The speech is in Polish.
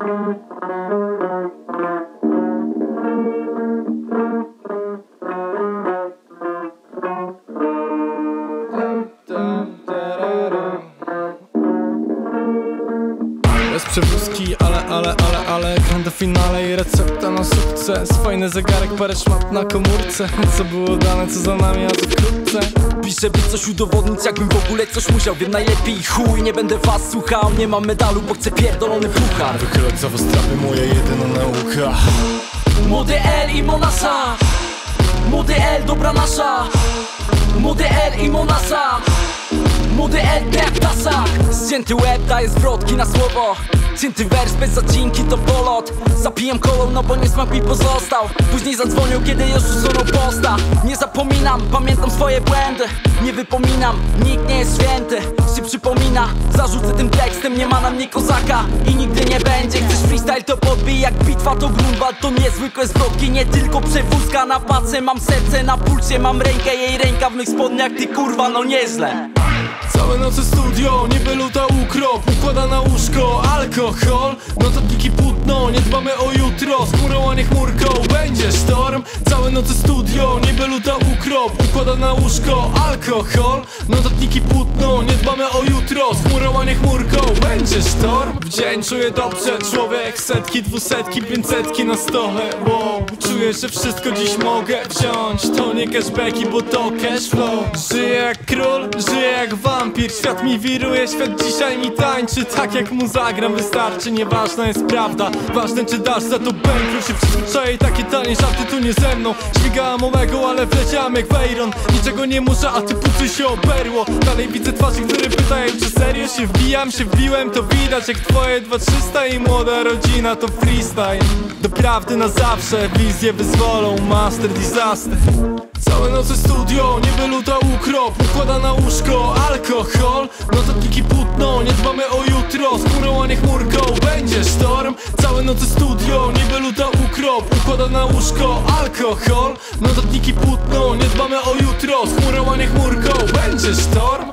Bez przewózki, ale, ale, ale, ale Grande finale i recepta na sukces. Fajny zegarek, parę szmat na komórce. Co było dane, co za nami, a co wkrótce. Piszę by coś udowodnić, jakbym w ogóle coś musiał Wiem najlepiej. Chuj, nie będę was słuchał Nie mam medalu, bo chcę pierdolony puchar. Wykrocowo strapy, moja jedyna nauka. Młody L i Monasa. Młody L, dobra nasza. Młody L i Monasa Młody L, to jak tasak. Zdjęty łeb daje zwrotki na słowo. Cięty wers bez zacinki to polot Zapijam kolą, no bo niesmak mi pozostał. Później zadzwonił, kiedy już usunął posta. Nie zapominam, pamiętam swoje błędy. Nie wypominam, nikt nie jest święty. Się przypomina, zarzucę tym tekstem Nie ma na mnie kozaka. I nigdy nie będzie. Chcesz freestyle to podbij, jak bitwa to grunwald. To niezwykłe zwrotki, nie tylko przewózka. Na pace mam serce, na pulsie mam rękę. Jej ręka w mych spodniach, ty kurwa, no nieźle Całe noce studio, niby luta ukrop Układa na łóżko alkohol. Notatniki płótno, nie dbamy o jutro Z chmurą, a nie chmurką, będzie sztorm Całe noce studio, niby luta ukrop Układa na łóżko alkohol. Notatniki płótno, nie dbamy o jutro. Z chmurą, a nie chmurką, będzie sztorm W dzień czuję dobrze, człowiek Setki, dwusetki, pięćsetki na stole. Wow. Czuję, że wszystko dziś mogę wziąć. To nie cashbacki, bo to cashflow Żyję jak król, żyję jak wampir. Świat mi wiruje, świat dzisiaj mi tańczy. Tak jak mu zagram wystarczy, nieważna jest prawda. Ważne czy dasz za to bękru się przyzwyczaję Takie tanie żarty tu nie ze mną. Śmigałem omego, ale wleciałem jak Niczego nie muszę, a ty pucy się oberło. Dalej widzę twarze, które pytają czy serio się wbijam Się wbiłem, to widać jak twoje 2300 I młoda rodzina to freestyle. Do prawdy na zawsze, wizje wyzwolą Master disaster. Całe noce studio, niby luta ukrop. Układa na łóżko alkohol. Notatniki płótno, nie dbamy o jutro. Z chmurą, a nie chmurką, będzie sztorm. Całe noce studio, Układa na łóżko alkohol. Notatniki płótno, nie dbamy o jutro. Z chmurą, a nie chmurką, będzie sztorm